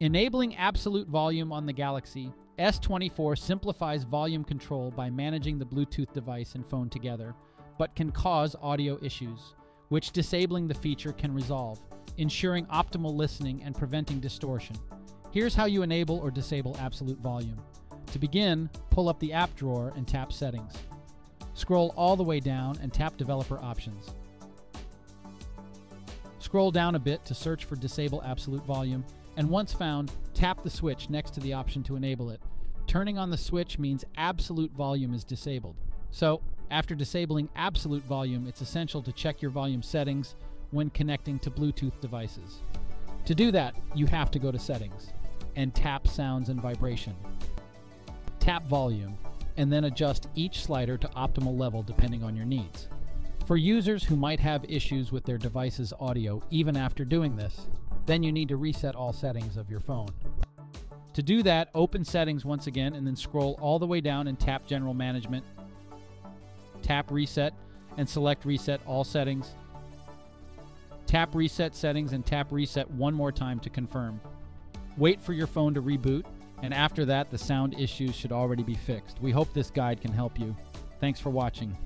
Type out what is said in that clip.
Enabling absolute volume on the Galaxy, S24 simplifies volume control by managing the Bluetooth device and phone together, but can cause audio issues, which disabling the feature can resolve, ensuring optimal listening and preventing distortion. Here's how you enable or disable absolute volume. To begin, pull up the app drawer and tap Settings. Scroll all the way down and tap Developer Options. Scroll down a bit to search for Disable Absolute Volume, and once found, tap the switch next to the option to enable it. Turning on the switch means absolute volume is disabled. So, after disabling absolute volume, it's essential to check your volume settings when connecting to Bluetooth devices. To do that, you have to go to Settings and tap Sounds and Vibration. Tap Volume, and then adjust each slider to optimal level depending on your needs. For users who might have issues with their device's audio even after doing this, then you need to reset all settings of your phone. To do that, open Settings once again and then scroll all the way down and tap General Management. Tap Reset and select Reset All Settings. Tap Reset Settings and tap Reset one more time to confirm. Wait for your phone to reboot, and after that, the sound issues should already be fixed. We hope this guide can help you. Thanks for watching.